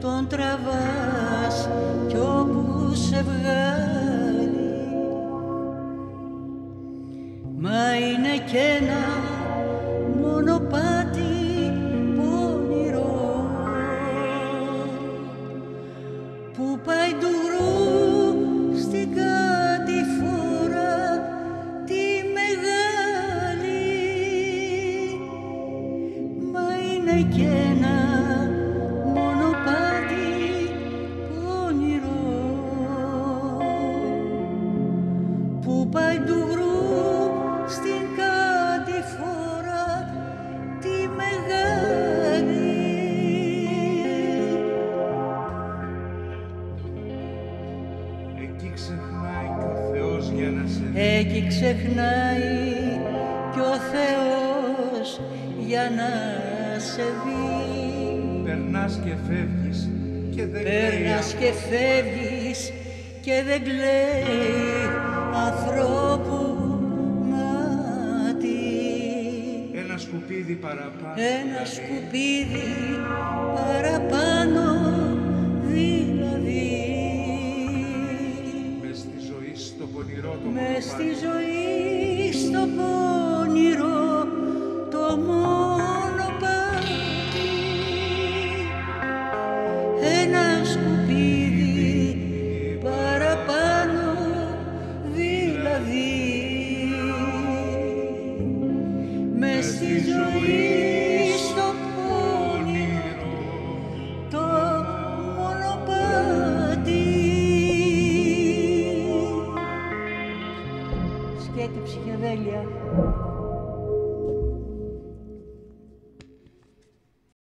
τον τραβάς κι όπου σε βγάλει. Μα είναι και ένα μονοπάτι πονηρό που πάει ντουρού στην κατηφόρα τη μεγάλη. Μα είναι και ένα Εκεί ξεχνάει και ο Θεός για να σε δει. Εκεί ξεχνάει και ο Θεός για να σε δει. Περνάς και φεύγεις και δεν Περνάς και φεύγεις και δεν κλαίει ανθρώπου μάτι. Ένα σκουπίδι παραπάνω. Ένα δηλαδή. σκουπίδι παραπάνω. στο πονηρό το Μες στη ζωή στο πονηρό το μονοπάτι ένα σκουπίδι παραπάνω δηλαδή. Μες στη ζωή τη ψυχεδέλεια.